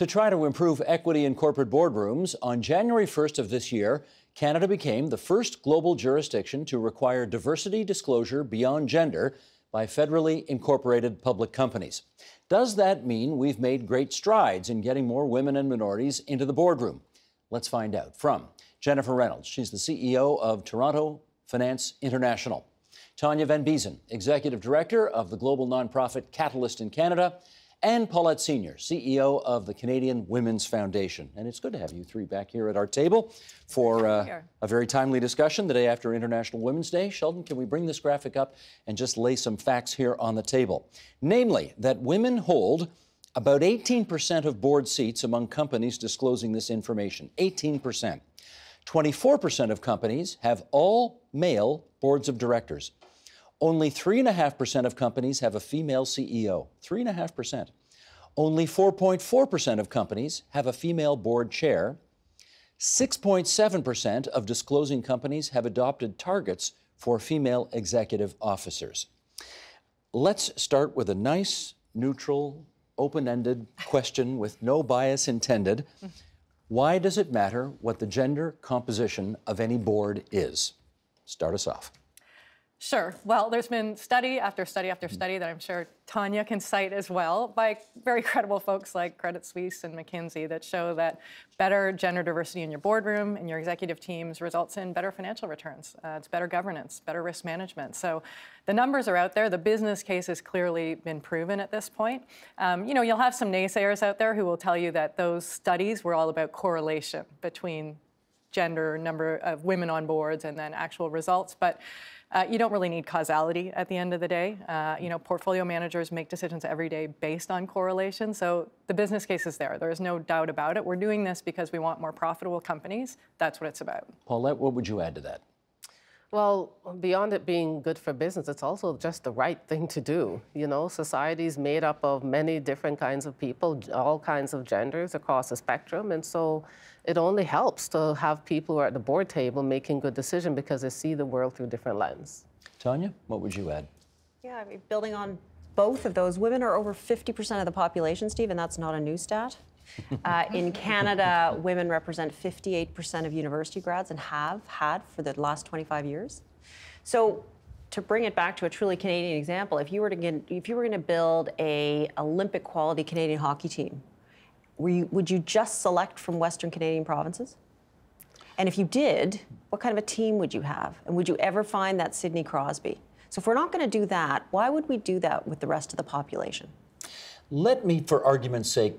To try to improve equity in corporate boardrooms, on January 1st of this year, Canada became the first global jurisdiction to require diversity disclosure beyond gender by federally incorporated public companies. Does that mean we've made great strides in getting more women and minorities into the boardroom? Let's find out from Jennifer Reynolds. She's the CEO of Toronto Finance International. Tanya Van Biesen, Executive Director of the global nonprofit Catalyst in Canada, and Paulette Senior, CEO of the Canadian Women's Foundation. And it's good to have you three back here at our table for uh, a very timely discussion the day after International Women's Day. Sheldon, can we bring this graphic up and just lay some facts here on the table? Namely, that women hold about 18% of board seats among companies disclosing this information. 18%. 24% of companies have all male boards of directors. Only 3.5% of companies have a female CEO. 3.5%. Only 4.4% of companies have a female board chair. 6.7% of disclosing companies have adopted targets for female executive officers. Let's start with a nice, neutral, open ended question with no bias intended. Why does it matter what the gender composition of any board is? Start us off. Sure. Well, there's been study after study after study that I'm sure Tanya can cite as well by very credible folks like Credit Suisse and McKinsey that show that better gender diversity in your boardroom and your executive teams results in better financial returns. Uh, it's better governance, better risk management. So the numbers are out there. The business case has clearly been proven at this point. Um, you know, you'll have some naysayers out there who will tell you that those studies were all about correlation between gender, number of women on boards, and then actual results. But uh, you don't really need causality at the end of the day. Uh, you know, portfolio managers make decisions every day based on correlation. So the business case is there. There is no doubt about it. We're doing this because we want more profitable companies. That's what it's about. Paulette, what would you add to that? Well, beyond it being good for business, it's also just the right thing to do. You know, society is made up of many different kinds of people, all kinds of genders across the spectrum. And so it only helps to have people who are at the board table making good decisions because they see the world through different lens. Tanya, what would you add? Yeah, I mean, building on both of those, women are over 50% of the population, Steve, and that's not a new stat. Uh, in Canada, women represent 58% of university grads and have had for the last 25 years. So to bring it back to a truly Canadian example, if you were to get, if you were going to build a Olympic quality Canadian hockey team, you, would you just select from Western Canadian provinces? And if you did, what kind of a team would you have? And would you ever find that Sidney Crosby? So if we're not going to do that, why would we do that with the rest of the population? Let me, for argument's sake,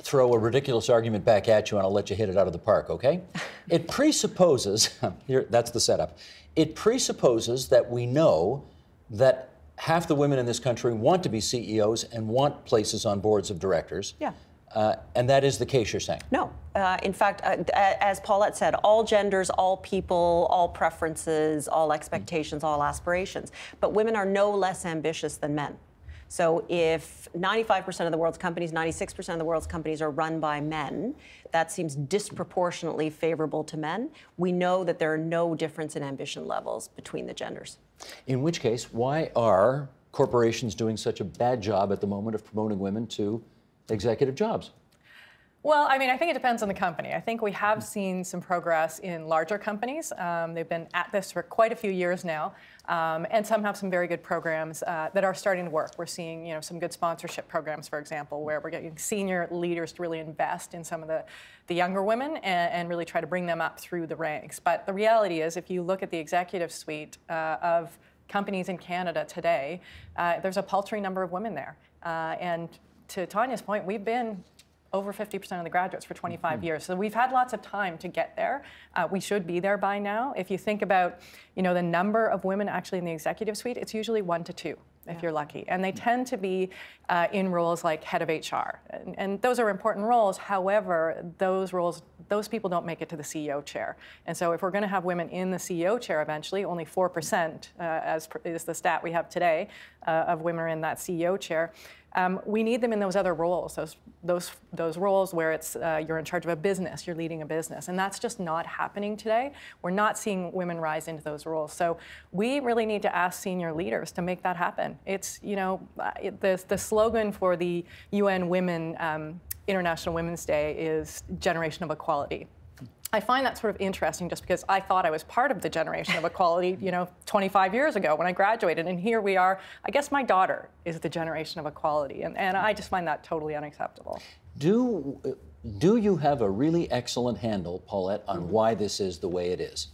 throw a ridiculous argument back at you and I'll let you hit it out of the park, okay? it presupposes, here, that's the setup. It presupposes that we know that half the women in this country want to be CEOs and want places on boards of directors. Yeah. Uh, and that is the case, you're saying? No. Uh, in fact, uh, as Paulette said, all genders, all people, all preferences, all expectations, all aspirations. But women are no less ambitious than men. So if 95% of the world's companies, 96% of the world's companies are run by men, that seems disproportionately favorable to men. We know that there are no difference in ambition levels between the genders. In which case, why are corporations doing such a bad job at the moment of promoting women to executive jobs? Well, I mean, I think it depends on the company. I think we have seen some progress in larger companies. Um, they've been at this for quite a few years now, um, and some have some very good programs uh, that are starting to work. We're seeing, you know, some good sponsorship programs, for example, where we're getting senior leaders to really invest in some of the, the younger women and, and really try to bring them up through the ranks. But the reality is, if you look at the executive suite uh, of companies in Canada today, uh, there's a paltry number of women there, uh, and to Tanya's point, we've been over 50% of the graduates for 25 mm-hmm. years. So we've had lots of time to get there. Uh, we should be there by now. If you think about, you know, the number of women actually in the executive suite, it's usually one to two if yeah. you're lucky. And they tend to be uh, in roles like head of HR. And, and, those are important roles. However, those roles, those people don't make it to the CEO chair. And so if we're going to have women in the CEO chair eventually, only 4%, uh, as is the stat we have today, uh, of women are in that CEO chair. Um, we need them in those other roles, those, those, those roles where it's uh, you're in charge of a business, you're leading a business. And that's just not happening today. We're not seeing women rise into those roles. So we really need to ask senior leaders to make that happen. It's, you know, uh, the, the slogan for the UN Women um, International Women's Day is Generation of Equality. I find that sort of interesting just because I thought I was part of the generation of equality, you know, 25 years ago when I graduated. And here we are. I guess my daughter is the generation of equality. And, and I just find that totally unacceptable. Do, do you have a really excellent handle, Paulette, on why this is the way it is?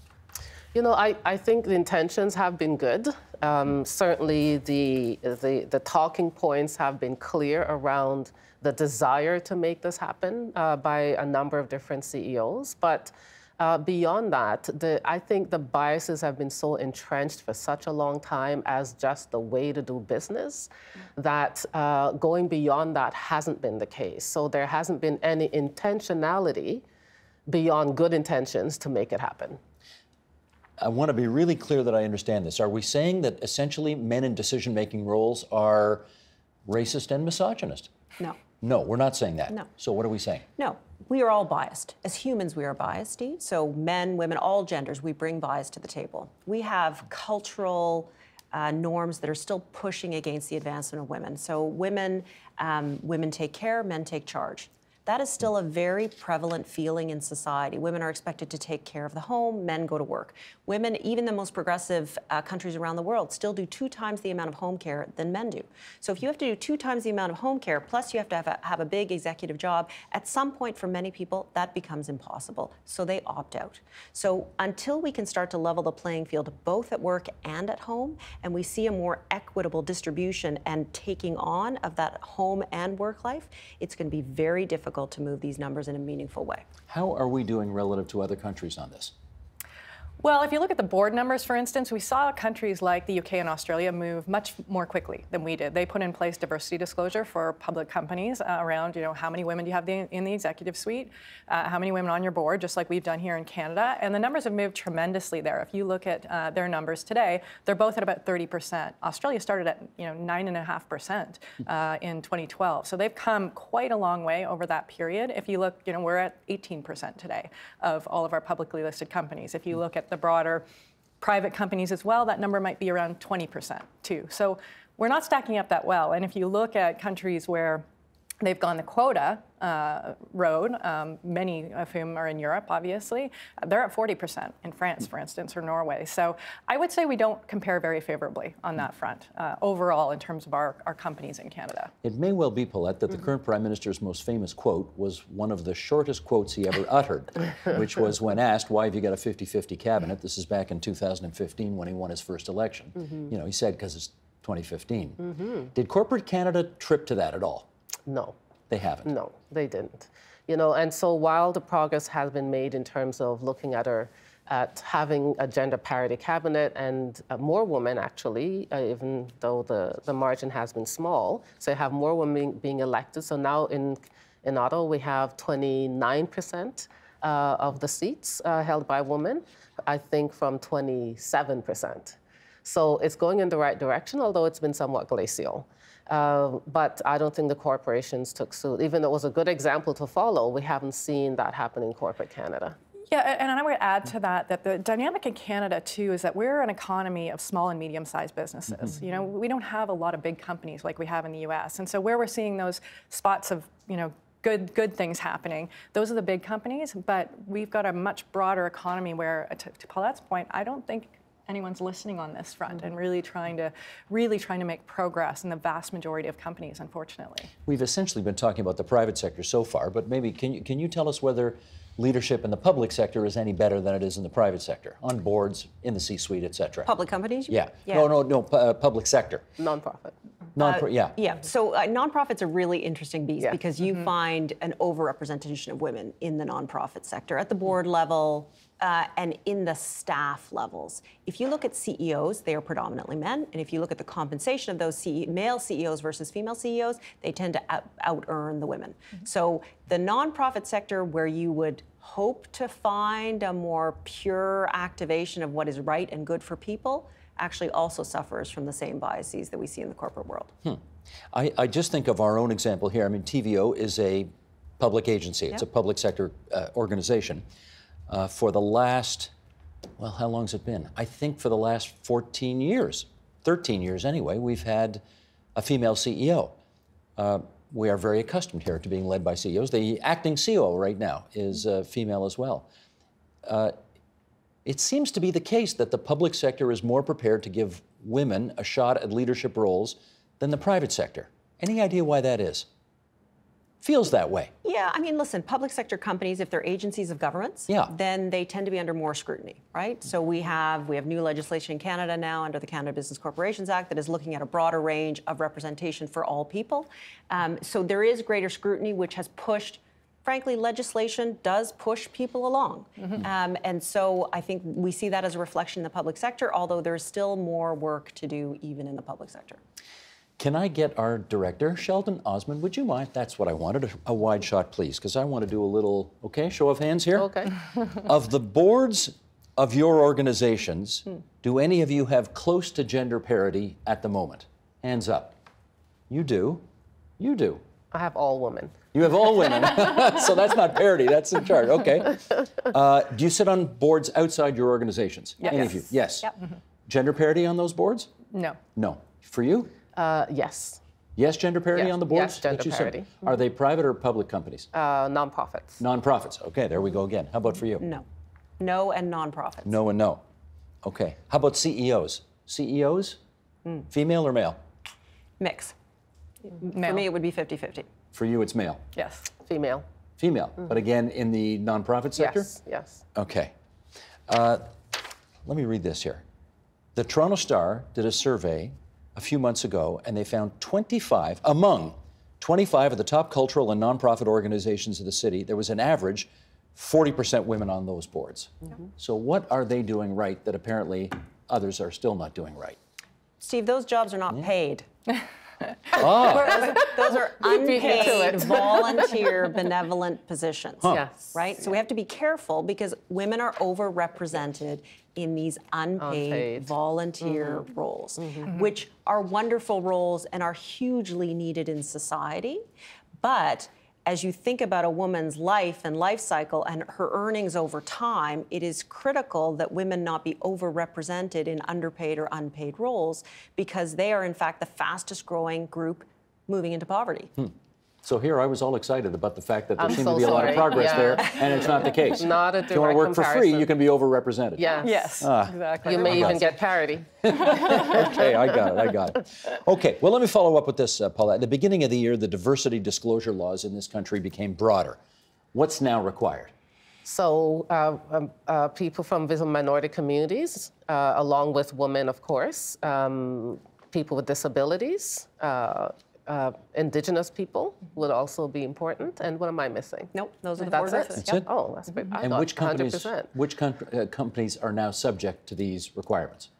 You know, I, I think the intentions have been good. Um, certainly, the, the, the talking points have been clear around the desire to make this happen uh, by a number of different CEOs. But uh, beyond that, the, I think the biases have been so entrenched for such a long time as just the way to do business that uh, going beyond that hasn't been the case. So there hasn't been any intentionality beyond good intentions to make it happen. I want to be really clear that I understand this. Are we saying that essentially men in decision making roles are racist and misogynist? No. No, we're not saying that. No. So what are we saying? No, we are all biased. As humans, we are biased, Steve. So men, women, all genders, we bring bias to the table. We have cultural uh, norms that are still pushing against the advancement of women. So women, um, women take care, men take charge. That is still a very prevalent feeling in society. Women are expected to take care of the home, men go to work. Women, even the most progressive uh, countries around the world, still do two times the amount of home care than men do. So if you have to do two times the amount of home care, plus you have to have a, have a big executive job, at some point for many people, that becomes impossible. So they opt out. So until we can start to level the playing field both at work and at home, and we see a more equitable distribution and taking on of that home and work life, it's going to be very difficult to move these numbers in a meaningful way. How are we doing relative to other countries on this? Well, if you look at the board numbers, for instance, we saw countries like the UK and Australia move much more quickly than we did. They put in place diversity disclosure for public companies uh, around, you know, how many women do you have in the executive suite, uh, how many women on your board, just like we've done here in Canada. And the numbers have moved tremendously there. If you look at uh, their numbers today, they're both at about 30%. Australia started at, you know, 9.5% uh, in 2012. So they've come quite a long way over that period. If you look, you know, we're at 18% today of all of our publicly listed companies. If you look at the broader private companies as well, that number might be around 20% too. So we're not stacking up that well. And if you look at countries where they've gone the quota uh, road, um, many of whom are in Europe, obviously. They're at 40% in France, for instance, or Norway. So I would say we don't compare very favorably on that front uh, overall in terms of our, our companies in Canada. It may well be, Paulette, that the mm-hmm. current Prime Minister's most famous quote was one of the shortest quotes he ever uttered, which was when asked, Why have you got a 50 50 cabinet? This is back in 2015 when he won his first election. Mm-hmm. You know, he said, because it's 2015. Mm-hmm. Did corporate Canada trip to that at all? No. They haven't. No, they didn't. You know, and so while the progress has been made in terms of looking at our at having a gender parity cabinet and uh, more women actually, uh, even though the, the margin has been small. So you have more women being elected. So now in, in Ottawa, we have 29% uh, of the seats uh, held by women, I think from 27%. So it's going in the right direction, although it's been somewhat glacial. Uh, but I don't think the corporations took suit. Even though it was a good example to follow, we haven't seen that happen in corporate Canada. Yeah, and I would add to that that the dynamic in Canada too is that we're an economy of small and medium-sized businesses. Mm-hmm. You know, we don't have a lot of big companies like we have in the U.S. And so where we're seeing those spots of you know good good things happening, those are the big companies. But we've got a much broader economy where, to, to Paulette's point, I don't think anyone's listening on this front and really trying to really trying to make progress in the vast majority of companies unfortunately we've essentially been talking about the private sector so far but maybe can you can you tell us whether leadership in the public sector is any better than it is in the private sector on boards in the c-suite et cetera public companies yeah, yeah. no no no uh, public sector nonprofit Non- uh, yeah. Yeah. So uh, nonprofits are really interesting beast yeah. because you mm-hmm. find an overrepresentation of women in the nonprofit sector at the board level, uh, and in the staff levels. If you look at CEOs, they are predominantly men. And if you look at the compensation of those CE- male CEOs versus female CEOs, they tend to out, earn the women. Mm-hmm. So the nonprofit sector, where you would hope to find a more pure activation of what is right and good for people, actually also suffers from the same biases that we see in the corporate world. Hmm. I, I, just think of our own example here. I mean, TVO is a public agency, it's a public sector uh, organization uh, for the last, well, how long's it been? I think for the last 14 years, 13 years anyway, we've had a female CEO. Uh, we are very accustomed here to being led by CEOs. The acting CEO right now is uh, female as well. Uh, it seems to be the case that the public sector is more prepared to give women a shot at leadership roles than the private sector. Any idea why that is? Feels that way. Yeah, I mean, listen, public sector companies, if they're agencies of governments, Yeah. then they tend to be under more scrutiny, right? So we have we have new legislation in Canada now under the Canada Business Corporations Act that is looking at a broader range of representation for all people. Um, so there is greater scrutiny, which has pushed. Frankly, legislation does push people along. Um, and so I think we see that as a reflection in the public sector, although there's still more work to do even in the public sector. Can I get our director, Sheldon Osmond? Would you mind? That's what I wanted a, a wide shot, please, because I want to do a little, okay, show of hands here. Okay. of the boards of your organizations, do any of you have close to gender parity at the moment? Hands up. You do. You do. I have all women. You have all women. so that's not parity, that's in charge. Okay. Uh, do you sit on boards outside your organizations? Any of you? Yes. Yep. Gender parity on those boards? No. No. For you? Uh, yes. Yes, gender parity Yes, on the boards? yes, gender that you sit? parity. Are they private or public companies? Uh, nonprofits. Nonprofits. Okay, there we go again. How about for you? No, no, and nonprofits. No and no. Okay. How about CEOs? CEOs? Hmm. Female or male? mix. Male. For me, it would be 50-50. For you, it's male. Yes. Female. Female. But again, in the nonprofit sector? Yes. Yes. Okay. Uh, let me read this here. The Toronto Star did a survey a few months ago, and they found 25, among 25 of the top cultural and nonprofit organizations of the city, there was an average 40% women on those boards. Mm-hmm. So, what are they doing right that apparently others are still not doing right? Steve, those jobs are not paid. Ah, Those are beat me unpaid, volunteer, benevolent positions. Yes. Right? So we have to be careful because women are overrepresented in these unpaid, Unpaid. volunteer mm-hmm. roles, mm-hmm. which are wonderful roles and are hugely needed in society. But as you think about a woman's life and life cycle and her earnings over time, it is critical that women not be overrepresented in underpaid or unpaid roles because they are, in fact, the fastest growing group moving into poverty. Hmm. So here I was all excited about the fact that there I'm seemed so to be a lot of progress Yeah. there, and it's not the case. Not a if you want to direct work for free, you can be overrepresented. Yes. Yes. Ah. exactly. You may even it. get parity. Okay, I got it. I got it. Okay, well, let me follow up with this, uh, Paula. At the beginning of the year, the diversity disclosure laws in this country became broader. What's now required? So, uh, um, uh, people from visible minority communities, uh, along with women, of course, um, people with disabilities, uh, indigenous people would also be important. And what am I missing? Nope, those are the four That's it. groups. That's it? Oh, that's great. I And which companies, 100%. which com- uh, companies are now subject to these requirements?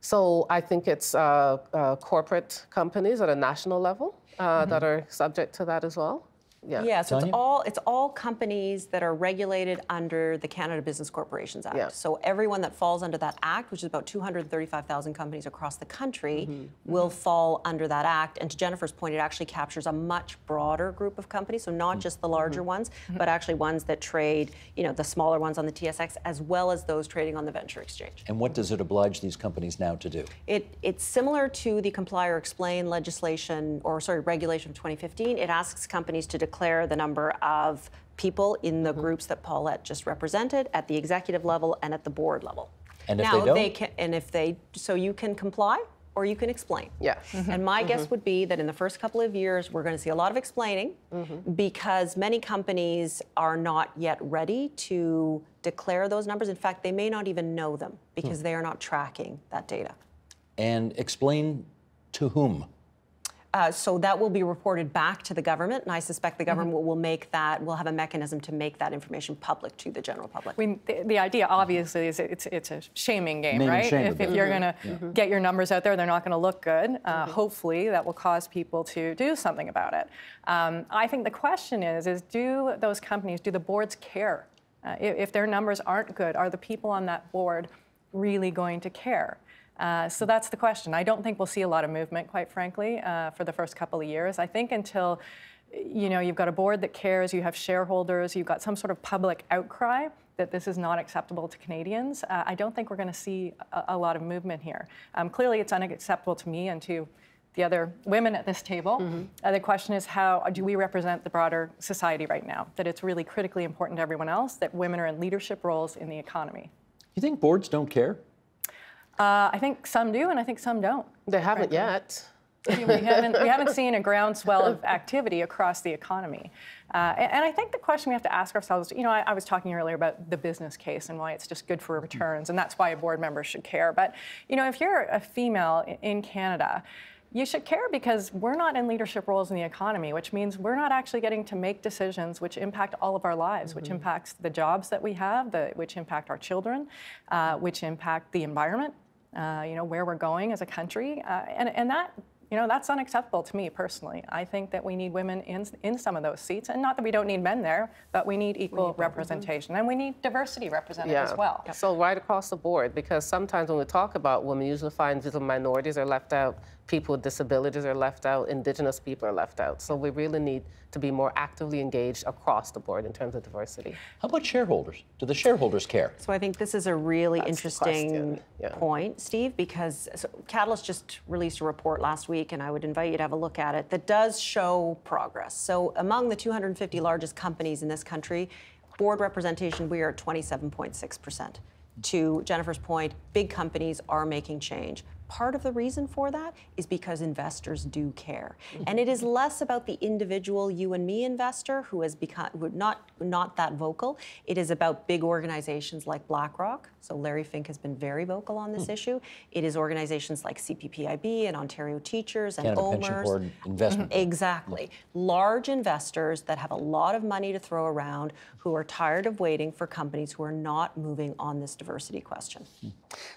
So I think it's uh, uh, corporate companies at a national level uh, that are subject to that as well. Yeah. Yeah, so Tanya? it's all it's all companies that are regulated under the Canada Business Corporations Act. Yeah. So everyone that falls under that act, which is about 235,000 companies across the country, Mm-hmm. will fall under that act. And to Jennifer's point, it actually captures a much broader group of companies. So Mm-hmm. not just the larger ones, but actually ones that trade, you know, the smaller ones on the TSX, as well as those trading on the venture exchange. And what does it oblige these companies now to do? It, it's similar to the comply or explain legislation, or sorry, regulation of 2015. It asks companies to declare the number of people in the mm-hmm. groups that Paulette just represented at the executive level and at the board level. And if now, they don't? can, and if they, so you can comply or you can explain. Yeah. Mm-hmm. And my mm-hmm. guess would be that in the first couple of years, we're going to see a lot of explaining because many companies are not yet ready to declare those numbers. In fact, they may not even know them because hmm. they are not tracking that data. And explain to whom? Uh, so that will be reported back to the government, and I suspect the government will, will make that, will have a mechanism to make that information public to the general public. I mean, the, the idea obviously is it's it's a shaming game, Name right? shame if, if you're going to get your numbers out there, they're not going to look good. Uh, Hopefully, that will cause people to do something about it. Um, I think the question is: is do those companies, do the boards care? Uh, if, if their numbers aren't good, are the people on that board really going to care? Uh, so that's the question. I don't think we'll see a lot of movement, quite frankly, uh, for the first couple of years. I think until you know you've got a board that cares, you have shareholders, you've got some sort of public outcry that this is not acceptable to Canadians. Uh, I don't think we're going to see a, a lot of movement here. Um, clearly, it's unacceptable to me and to the other women at this table. Mm-hmm. Uh, the question is how do we represent the broader society right now? That it's really critically important to everyone else that women are in leadership roles in the economy. You think boards don't care? Uh, I think some do, and I think some don't. They haven't frankly. yet. we, haven't, we haven't seen a groundswell of activity across the economy. Uh, and, and, I think the question we have to ask ourselves, you know, I, I, was talking earlier about the business case and why it's just good for returns, and that's why a board member should care. But, you know, if you're a female in Canada, you should care because we're not in leadership roles in the economy, which means we're not actually getting to make decisions which impact all of our lives, mm-hmm. which impacts the jobs that we have, the, which impact our children, uh, which impact the environment, uh, you know, where we're going as a country. Uh, and, and that you know, that's unacceptable to me personally. I think that we need women in, in some of those seats, and not that we don't need men there, but we need equal we need representation, and we need diversity represented yeah. as well. So right across the board, because sometimes when we talk about women, you usually find little minorities are left out, people with disabilities are left out, indigenous people are left out. So we really need to be more actively engaged across the board in terms of diversity. How about shareholders? Do the shareholders care? So I think this is a really That's interesting yeah. point, Steve, because so Catalyst just released a report last week, and I would invite you to have a look at it, that does show progress. So among the 250 largest companies in this country, board representation, we are at 27.6%. To Jennifer's point, big companies are making change part of the reason for that is because investors do care. Mm-hmm. And it is less about the individual you and me investor who has become not not that vocal. It is about big organizations like BlackRock. So Larry Fink has been very vocal on this mm. issue. It is organizations like CPPIB and Ontario Teachers and Canada OMERS. Pension Board Investment. Exactly. Mm. Large investors that have a lot of money to throw around who are tired of waiting for companies who are not moving on this diversity question. Mm.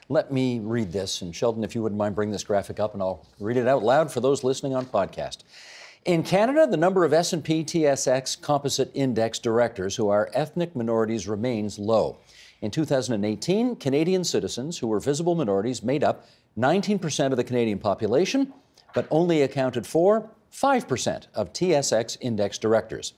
Let me read this, and Sheldon, if you wouldn't mind bring this graphic up, and I'll read it out loud for those listening on podcast. In Canada, the number of S&P TSX Composite Index directors who are ethnic minorities remains low. In 2018, Canadian citizens who were visible minorities made up 19% of the Canadian population, but only accounted for 5% of TSX Index directors.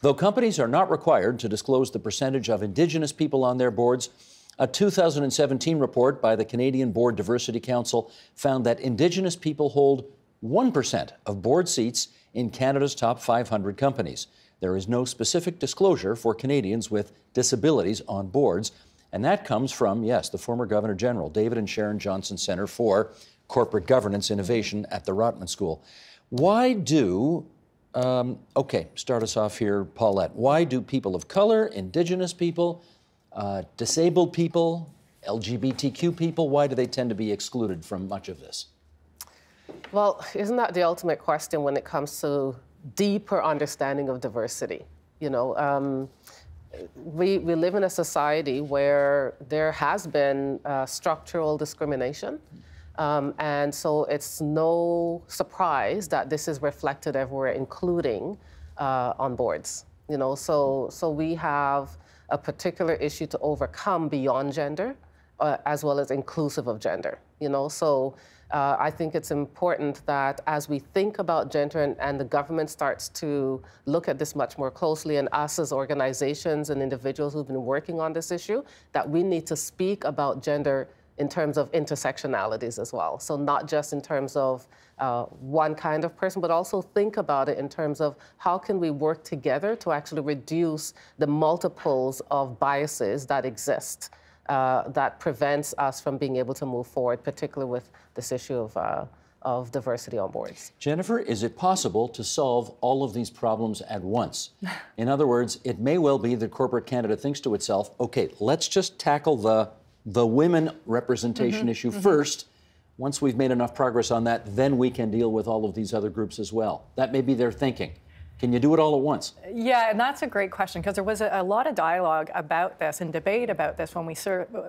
Though companies are not required to disclose the percentage of Indigenous people on their boards, a 2017 report by the Canadian Board Diversity Council found that Indigenous people hold 1% of board seats in Canada's top 500 companies. There is no specific disclosure for Canadians with disabilities on boards, and that comes from, yes, the former Governor General, David and Sharon Johnston Center for Corporate Governance Innovation at the Rotman School. Why do, um, okay, start us off here, Paulette. Why do people of color, Indigenous people, uh, disabled people, LGBTQ people, why do they tend to be excluded from much of this? Well, isn't that the ultimate question when it comes to deeper understanding of diversity? You know, um, we, we live in a society where there has been uh, structural discrimination. Um, and so it's no surprise that this is reflected everywhere, including uh, on boards. You know, so, so we have a particular issue to overcome beyond gender, uh, as well as inclusive of gender. You know, so uh, I think it's important that as we think about gender and, and, the government starts to look at this much more closely, and us as organizations and individuals who've been working on this issue, that we need to speak about gender in terms of intersectionalities as well. So not just in terms of uh, one kind of person, but also think about it in terms of how can we work together to actually reduce the multiples of biases that exist uh, that prevents us from being able to move forward, particularly with this issue of, uh, of diversity on boards. Jennifer, is it possible to solve all of these problems at once? In other words, it may well be that corporate Canada thinks to itself, okay, let's just tackle the, the women representation mm-hmm, issue mm-hmm. first. Once we've made enough progress on that, then we can deal with all of these other groups as well. That may be their thinking. Can you do it all at once? Yeah, and that's a great question because there was a, a, lot of dialogue about this and debate about this when we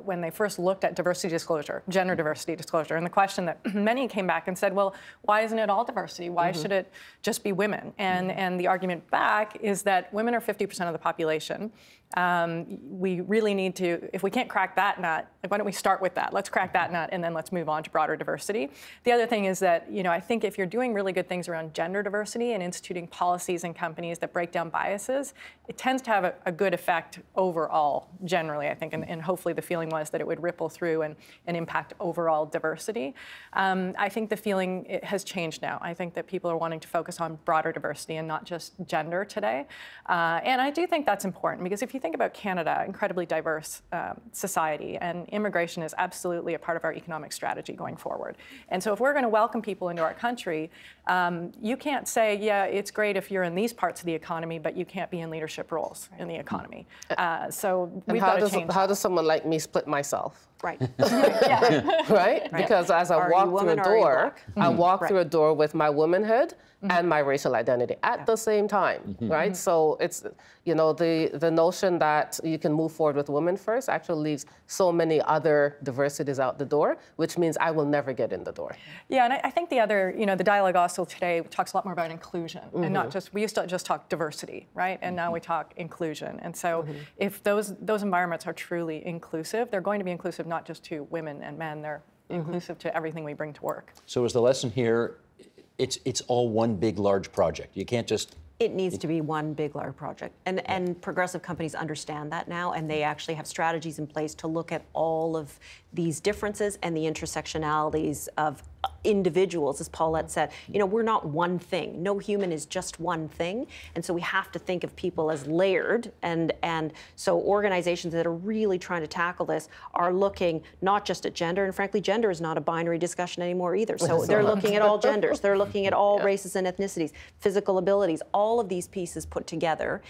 when they first looked at diversity disclosure, gender diversity disclosure, and the question that many came back and said, well, why isn't it all diversity? Why mm-hmm. should it just be women? And mm-hmm. and the argument back is that women are 50% of the population. Um, we really need to, if we can't crack that nut, why don't we start with that? Let's crack that nut and then let's move on to broader diversity. The other thing is that, you know, I think if you're doing really good things around gender diversity and instituting policies in companies that break down biases, it tends to have a, a good effect overall, generally, I think. And, and, hopefully the feeling was that it would ripple through and, and impact overall diversity. Um, I think the feeling has changed now. I think that people are wanting to focus on broader diversity and not just gender today. Uh, and I do think that's important because if you think about Canada, incredibly diverse um, society, and immigration is absolutely a part of our economic strategy going forward. And so if we're going to welcome people into our country, um, you can't say, yeah, it's great if you're in these parts of the economy, but you can't be in leadership roles in the economy. Uh, so we've how got does, to change How does someone like me split myself? Right. right? right? Because as I walk through woman a or are you door. I mm-hmm. walk Right. through a door with my womanhood mm-hmm. and my racial identity at the same time, mm-hmm. right? So it's, you know, the, the notion that you can move forward with women first actually leaves so many other diversities out the door, which means I will never get in the door. Yeah, and I, I think the other, you know, the dialogue also today talks a lot more about inclusion and Mm-hmm. not just, we used to just talk diversity, right? And now we talk inclusion. And so Mm-hmm. if those, those environments are truly inclusive, they're going to be inclusive not just to women and men, they're Mm-hmm. inclusive to everything we bring to work. So is the lesson here? It's it's all one big large project. You can't just It needs to be one big, large project. And, and progressive companies understand that now, and they actually have strategies in place to look at all of these differences and the intersectionalities of uh, individuals, as Paulette said. You know, we're not one thing. No human is just one thing. And so we have to think of people as layered. And, and so organizations that are really trying to tackle this are looking not just at gender, and frankly, gender is not a binary discussion anymore either. So they're looking at all genders, they're looking at all races and ethnicities, physical abilities, all of these pieces put together.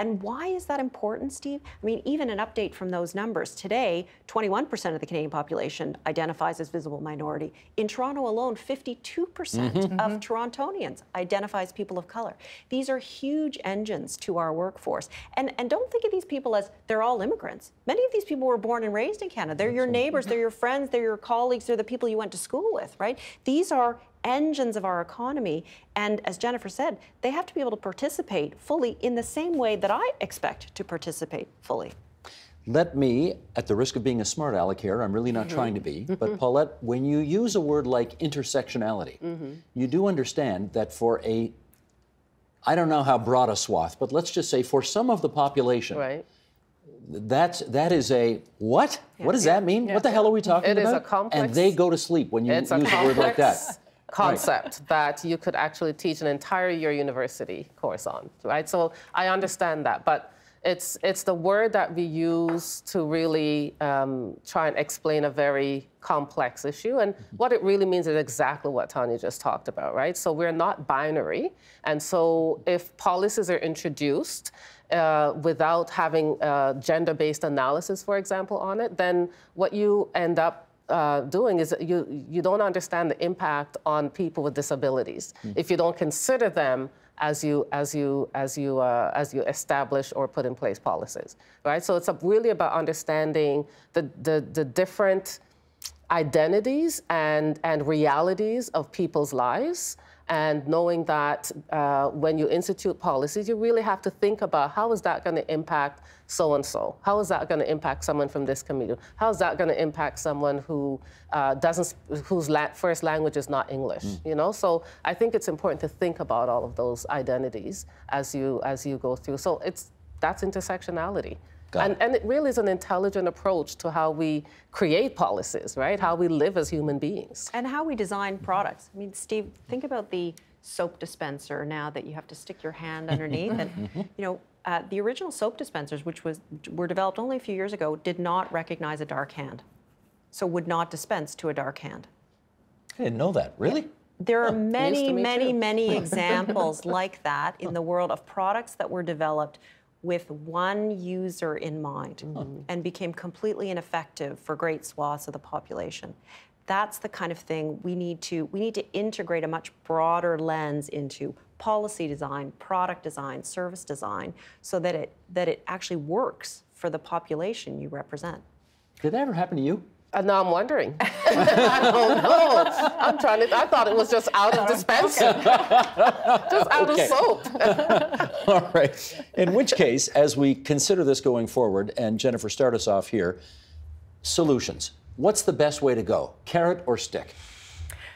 And why is that important, Steve? I mean, even an update from those numbers. Today, 21% of the Canadian population identifies as visible minority. In Toronto alone, 52% mm-hmm. of mm-hmm. Torontonians identify as people of color. These are huge engines to our workforce. And, and don't think of these people as they're all immigrants. Many of these people were born and raised in Canada. They're your neighbors, they're your friends, they're your colleagues, they're the people you went to school with, right? These are engines of our economy. And as Jennifer said, they have to be able to participate fully in the same way that I expect to participate fully. Let me, at the risk of being a smart aleck here, I'm really not mm-hmm. trying to be, but Paulette, when you use a word like intersectionality, mm-hmm. you do understand that for a, I don't know how broad a swath, but let's just say for some of the population, Right? that's that is a what? What does that mean? What the hell are we talking It is about? a complex- and they go to sleep when you It's use a a word like that. Concept that you could actually teach an entire year university course on, right? So I understand that, but it's it's the word that we use to really um, try and explain a very complex issue, and what it really means is exactly what Tanya just talked about, right? So we're not binary, and so if policies are introduced uh, without having uh, gender-based analysis, for example, on it, then what you end up uh, doing is you you don't understand the impact on people with disabilities if you don't consider them as you as you as you uh, as you establish or put in place policies, right? So it's really about understanding the the, the different identities and and realities of people's lives and knowing that uh, when you institute policies, you really have to think about how is that going to impact so and so? How is that going to impact someone from this community? How is that going to impact someone who uh, doesn't, whose la- first language is not English? You know, so I think it's important to think about all of those identities as you as you go through. So it's that's intersectionality. Got and, it. and it really is an intelligent approach to how we create policies, right? How we live as human beings. And how we design products. I mean, Steve, think about the soap dispenser now that you have to stick your hand underneath. and, you know, uh, the original soap dispensers, which was were developed only a few years ago, did not recognize a dark hand. So would not dispense to a dark hand. I didn't know that. Really? There are News many, many, too. many examples like that in the world of products that were developed with one user in mind hmm. and became completely ineffective for great swaths of the population. That's the kind of thing we need to we need to integrate a much broader lens into policy design, product design, service design so that it that it actually works for the population you represent. Did that ever happen to you? Uh, and now I'm wondering. I don't know. I'm trying to. I thought it was just out of dispenser, just out Okay. of soap. All right. In which case, as we consider this going forward, and Jennifer, start us off here, solutions. What's the best way to go? Carrot or stick?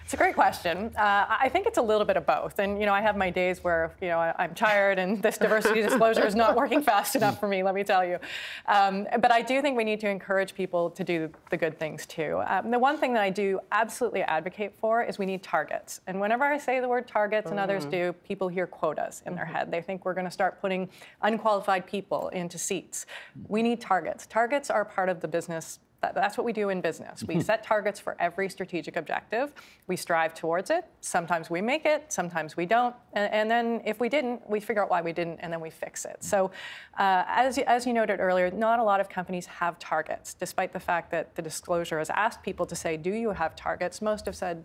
It's a great question. Uh, I think it's a little bit of both. And, you know, I have my days where, you know, I, am tired and this diversity disclosure is not working fast enough for me, let me tell you. Um, but I do think we need to encourage people to do the good things too. Um, the one thing that I do absolutely advocate for is we need targets. And whenever I say the word targets and others mm-hmm. do, people hear quotas in their mm-hmm. head. They think we're going to start putting unqualified people into seats. We need targets. Targets are part of the business that's what we do in business. We set targets for every strategic objective. We strive towards it. Sometimes we make it, sometimes we don't. And, and then if we didn't, we figure out why we didn't, and then we fix it. So, uh, as, as you noted earlier, not a lot of companies have targets, despite the fact that the disclosure has asked people to say, Do you have targets? Most have said,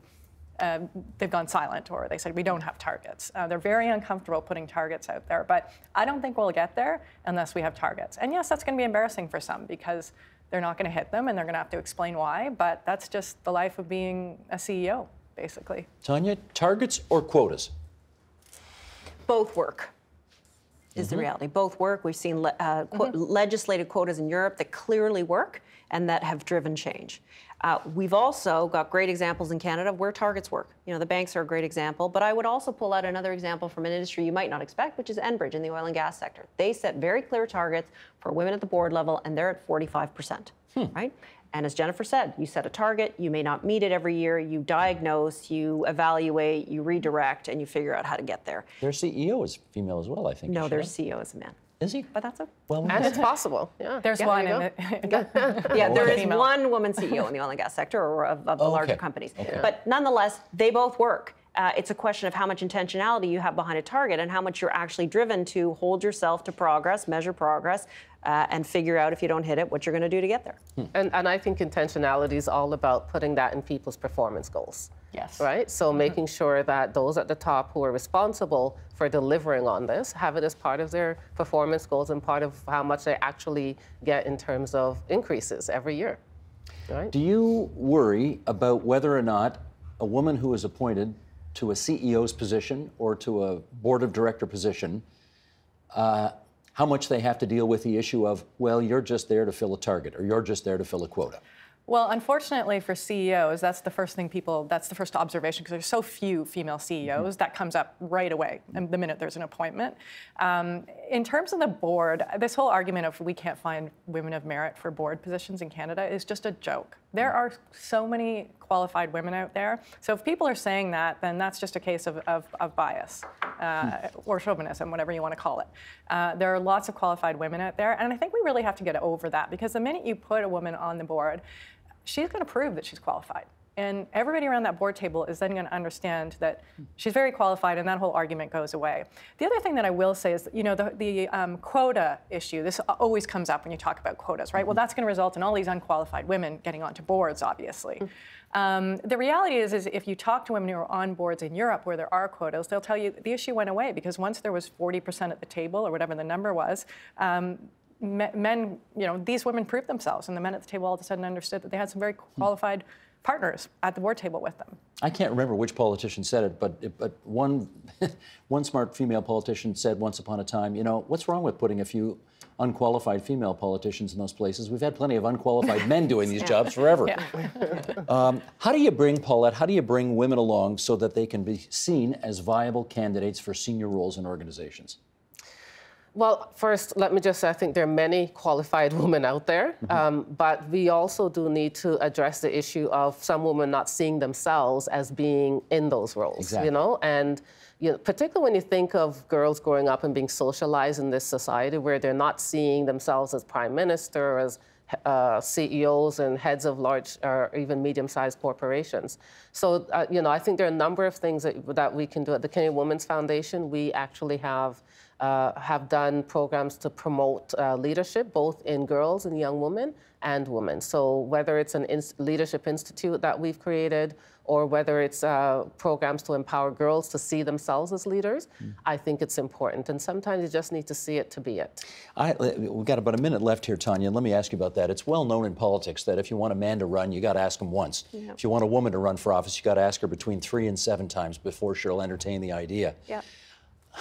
uh, they've gone silent or they said we don't have targets. Uh, they're very uncomfortable putting targets out there, but I don't think we'll get there unless we have targets. And yes, that's going to be embarrassing for some because they're not going to hit them and they're going to have to explain why, but that's just the life of being a CEO, basically. Tanya, targets or quotas? Both work is mm-hmm. the reality. Both work. We've seen le- uh, qu- mm-hmm. legislated quotas in Europe that clearly work and that have driven change. Uh, we've also got great examples in Canada where targets work. You know, the banks are a great example, but I would also pull out another example from an industry you might not expect, which is Enbridge in the oil and gas sector. They set very clear targets for women at the board level, and they're at 45%, hmm. right? And as Jennifer said, you set a target, you may not meet it every year, you diagnose, you evaluate, you redirect, and you figure out how to get there. Their CEO is female as well, I think. No, their CEO is a man. Is he? But that's a well. And it's possible. Yeah. There's yeah, one. There yeah, there is one woman CEO in the oil and gas sector or of, of the oh, larger companies. Okay. But nonetheless, they both work. Uh, it's a question of how much intentionality you have behind a target and how much you're actually driven to hold yourself to progress, measure progress, uh, and figure out if you don't hit it, what you're going to do to get there. Hmm. And, and I think intentionality is all about putting that in people's performance goals. Yes. Right? So mm-hmm. making sure that those at the top who are responsible for delivering on this have it as part of their performance goals and part of how much they actually get in terms of increases every year. Right? Do you worry about whether or not a woman who is appointed to a CEO's position or to a board of director position, uh, how much they have to deal with the issue of, well, you're just there to fill a target or you're just there to fill a quota? Well, unfortunately for CEOs, that's the first thing people, that's the first observation because there's so few female CEOs. Mm-hmm. That comes up right away the minute there's an appointment. Um, in terms of the board, this whole argument of we can't find women of merit for board positions in Canada is just a joke. There are so many qualified women out there. So if people are saying that, then that's just a case of, of, of bias uh, or chauvinism, whatever you want to call it. Uh, there are lots of qualified women out there, and I think we really have to get over that because the minute you put a woman on the board, she's going to prove that she's qualified. And everybody around that board table is then going to understand that she's very qualified, and that whole argument goes away. The other thing that I will say is, you know, the, the um, quota issue. This always comes up when you talk about quotas, right? Well, that's going to result in all these unqualified women getting onto boards, obviously. Um, the reality is, is if you talk to women who are on boards in Europe where there are quotas, they'll tell you the issue went away because once there was 40% at the table or whatever the number was, um, men, you know, these women proved themselves, and the men at the table all of a sudden understood that they had some very qualified partners at the board table with them. I can't remember which politician said it, but but one one smart female politician said once upon a time, you know, what's wrong with putting a few unqualified female politicians in those places? We've had plenty of unqualified men doing these jobs forever. Yeah. um, how do you bring Paulette? How do you bring women along so that they can be seen as viable candidates for senior roles in organizations? Well, first, let me just say I think there are many qualified women out there, mm-hmm. um, but we also do need to address the issue of some women not seeing themselves as being in those roles, exactly. you know, and you know, particularly when you think of girls growing up and being socialized in this society where they're not seeing themselves as prime minister, as uh, CEOs and heads of large or even medium-sized corporations. So, uh, you know, I think there are a number of things that, that we can do. At the Canadian Women's Foundation, we actually have uh, have done programs to promote uh, leadership, both in girls and young women and women. So whether it's an leadership institute that we've created or whether it's uh, programs to empower girls to see themselves as leaders, mm. I think it's important. And sometimes you just need to see it to be it. I, we've got about a minute left here, Tanya. Let me ask you about that. It's well known in politics that if you want a man to run, you got to ask him once. Yeah. If you want a woman to run for office, you got to ask her between three and seven times before she'll entertain the idea. Yeah.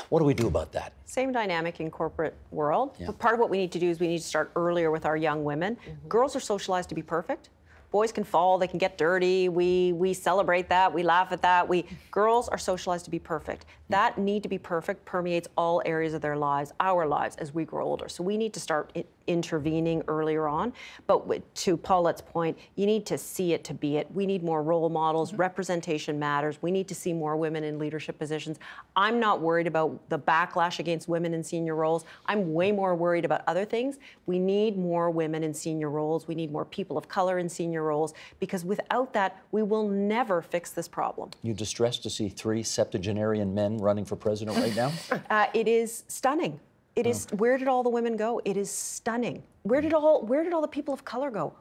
What do we do about that? Same dynamic in corporate world. Yeah. But part of what we need to do is we need to start earlier with our young women. Mm-hmm. Girls are socialized to be perfect. boys can fall, they can get dirty. We we celebrate that. We laugh at that. We girls are socialized to be perfect. That need to be perfect permeates all areas of their lives, our lives as we grow older. So we need to start intervening earlier on. But to Paulette's point, you need to see it to be it. We need more role models. Mm-hmm. Representation matters. We need to see more women in leadership positions. I'm not worried about the backlash against women in senior roles. I'm way more worried about other things. We need more women in senior roles. We need more people of color in senior roles because without that, we will never fix this problem. You distressed to see three septuagenarian men running for president right now? uh, it is stunning. It is. Mm. Where did all the women go? It is stunning. Where did mm. all Where did all the people of color go?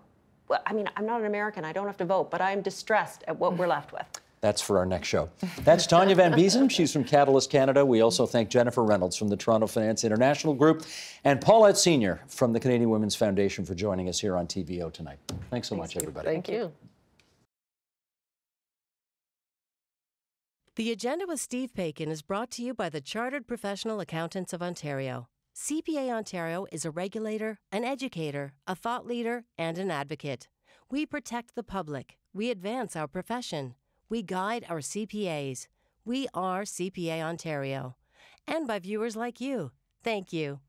Well, I mean, I'm not an American. I don't have to vote, but I'm distressed at what we're left with. That's for our next show. That's Tanya Van Biesen. She's from Catalyst Canada. We also thank Jennifer Reynolds from the Toronto Finance International Group and Paulette Senior from the Canadian Women's Foundation for joining us here on TVO tonight. Thanks so Thanks much, everybody. Thank you. The Agenda with Steve Paikin is brought to you by the Chartered Professional Accountants of Ontario. CPA Ontario is a regulator, an educator, a thought leader, and an advocate. We protect the public. We advance our profession. We guide our CPAs. We are CPA Ontario. And by viewers like you. Thank you.